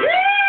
Yeah!